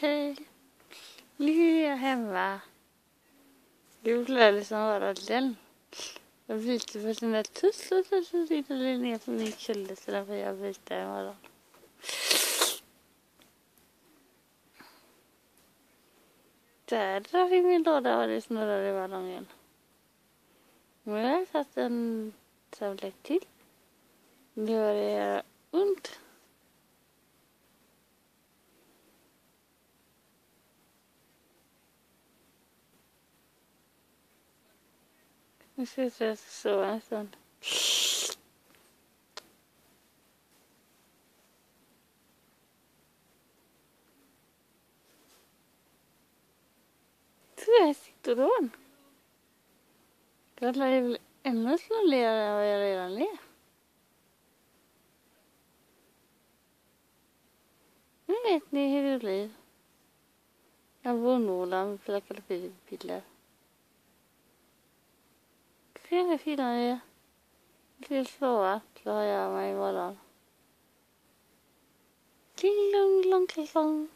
Hej hej! Nu är jag hemma. Du lär liksom vara den. Jag byter för sina tussar så sitter det ner på min kulle så den får jag byta imorgon. Där drar vi min låda och det snurrar i ballongen. Nu har jag satt en tablett till. Nu har jag Nu ska jag sova en stund. Där sitter hon. Jag är väl ännu snåligare än vad jag redan är. Nu vet ni hur det blir. Jag bondodlar med piller. Trevlig finare är. Vill sova så hör jag mig imorgon. Kling-klong, long.